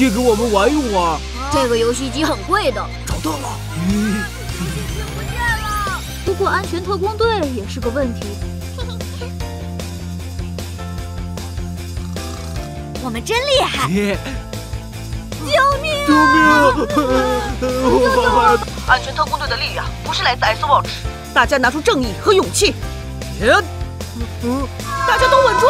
借给我们玩用啊！这个游戏机很贵的。找到了，不见了。不过安全特工队也是个问题。我们真厉害！救命！救命！安全特工队的力量不是来自 S Watch，大家拿出正义和勇气！大家都稳住！